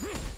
Hmph!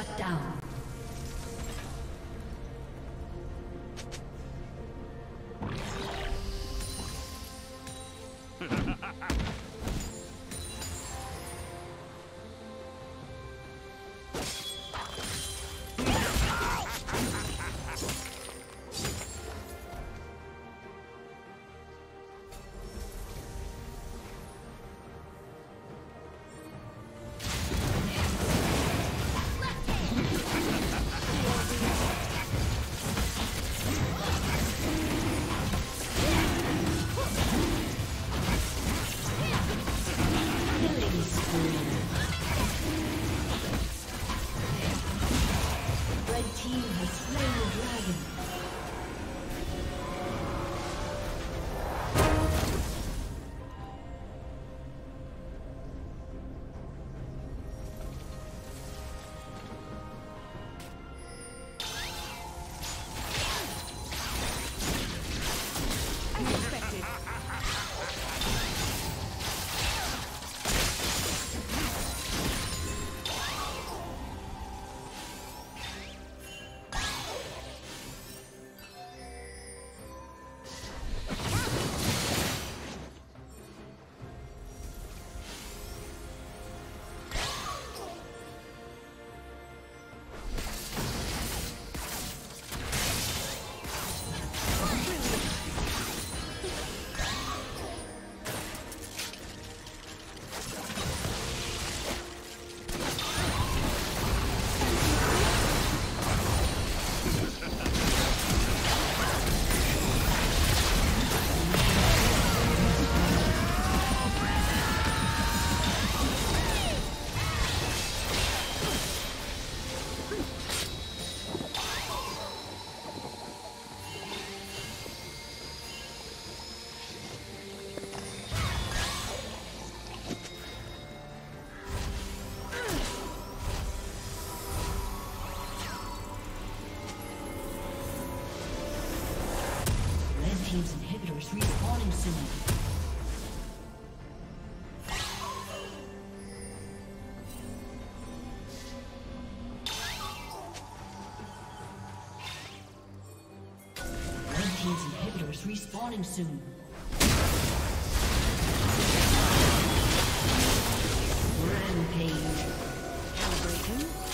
Shut down. Respawning soon. Rampage. Unstoppable.